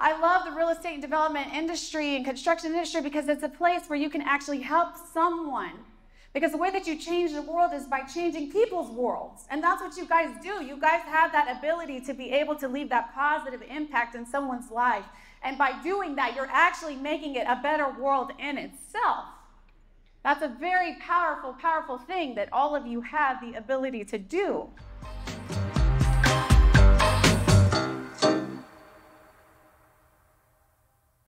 I love the real estate and development industry and construction industry because it's a place where you can actually help someone. Because the way that you change the world is by changing people's worlds. And that's what you guys do. You guys have that ability to be able to leave that positive impact in someone's life. And by doing that, you're actually making it a better world in itself. That's a very powerful, powerful thing that all of you have the ability to do.